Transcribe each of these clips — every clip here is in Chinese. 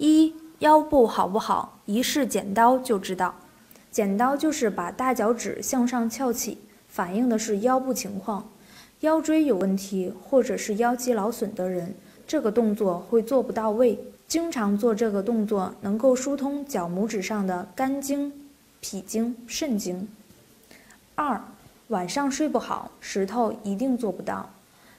一腰部好不好，一试剪刀就知道。剪刀就是把大脚趾向上翘起，反映的是腰部情况。腰椎有问题或者是腰肌劳损的人，这个动作会做不到位。经常做这个动作，能够疏通脚拇指上的肝经、脾经、肾经。二，晚上睡不好，石头一定做不到。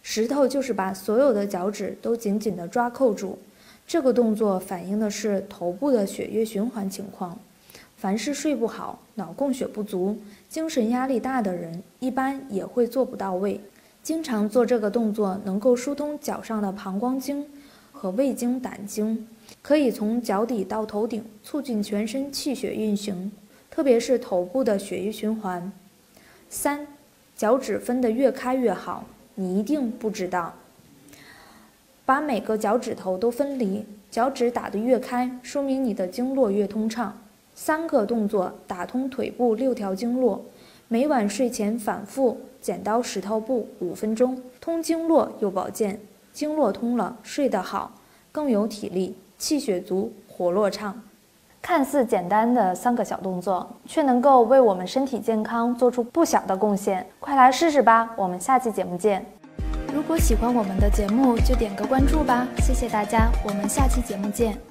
石头就是把所有的脚趾都紧紧地抓扣住。这个动作反映的是头部的血液循环情况。凡是睡不好、脑供血不足、精神压力大的人，一般也会做不到位。经常做这个动作，能够疏通脚上的膀胱经和胃经、胆经，可以从脚底到头顶，促进全身气血运行，特别是头部的血液循环。三，脚趾分得越开越好，你一定不知道。把每个脚趾头都分离，脚趾打得越开，说明你的经络越通畅。三个动作打通腿部六条经络，每晚睡前反复剪刀石头布五分钟，通经络又保健。经络通了，睡得好，更有体力，气血足，活络畅。看似简单的三个小动作，却能够为我们身体健康做出不小的贡献。快来试试吧！我们下期节目见。如果喜欢我们的节目，就点个关注吧，谢谢大家，我们下期节目见。